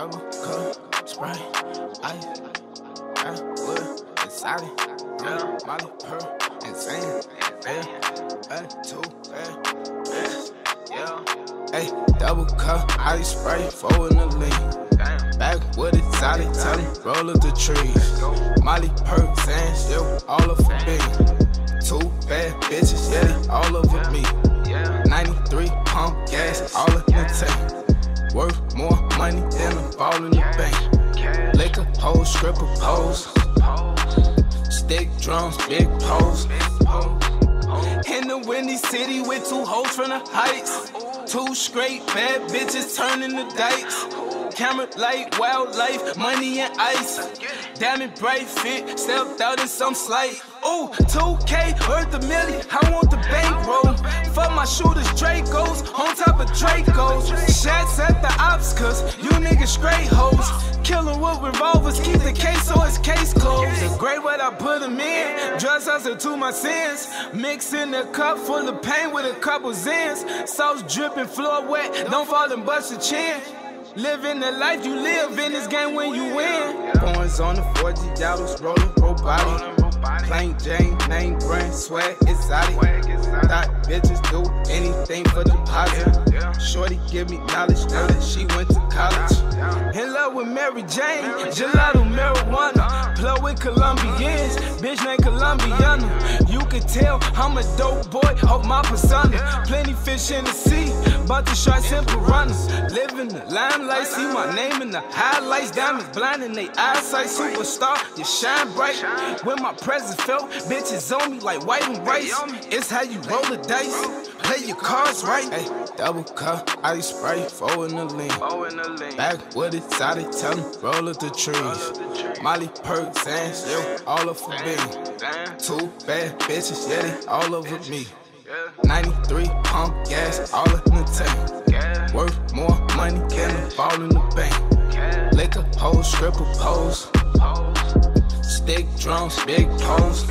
double cup, Sprite, ice, I would, it's solid, yeah, Molly, pearl, insane, yeah, uh, two, yeah, yeah, hey, double cup, ice, spray. four in the lead, back with it, solid, tiny, roll up the trees, Molly, perk, sand, still all of a big, two bad bitches, yeah, all over me. A ball in the bank. Liquor pole, stripper pose. Stick drums, big pose. In the windy city with two hoes from the heights. Two straight bad bitches turning the dikes. Camera light, wildlife, money and ice. Diamond bright fit, stepped out in some slight. Ooh, 2K worth a million, I want the bankroll. Fuck my shooters, Dracos, on top of Dracos. Shots at the ops, cause you niggas straight hoes. Killin' with revolvers, keep the case so it's case closed. The great what I put them in, dress hustle to my sins. Mixing a cup full of pain with a couple zins. Sauce dripping, floor wet, don't fall and bust your chin. Living the life you live in this game when you win. Points on the 40 dollars, rolling pro body. Plain Jane, name brand, swag exotic. Thought bitches do anything for deposit. Shorty give me knowledge, know that she went to college. In love with Mary Jane, gelato marijuana. Colombiana. You can tell I'm a dope boy of my persona. Plenty fish in the sea, but the sharks and piranhas. Live in the limelight, see my name in the highlights. Diamonds blinding they eyesight. Superstar, you shine bright. When my presence felt, bitches on me like white and rice. It's how you roll the dice. Play your cards right. Hey, double cup, ice spray, four in the lean. Back with it, tell him, roll up the trees. Molly Perk, Sands, yo, all of for bean. Two bad bitches, yeah, they all over me. 93 pump gas, all in the tank. Worth more money can a ball in the bank. Lick Liquor pole, stripper pose. Stick drums, big pose.